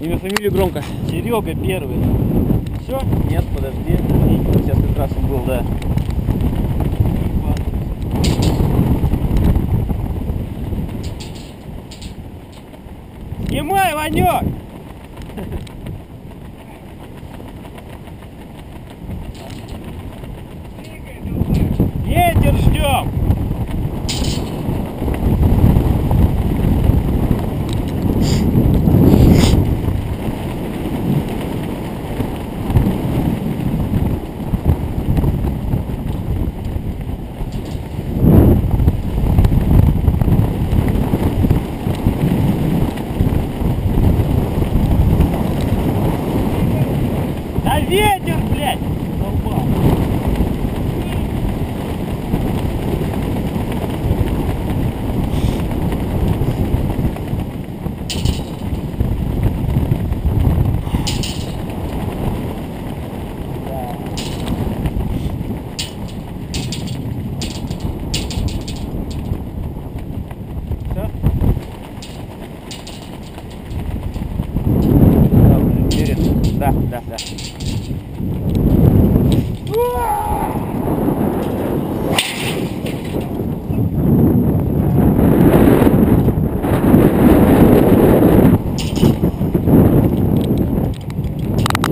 Имя, фамилию громко. Серега первый. Все? Нет, подожди. Сейчас как раз он был, да. Снимай, Ванек! Ветер ждем! Да ветер, блядь! Долбал. Да. Да? Да, да, да. Уа!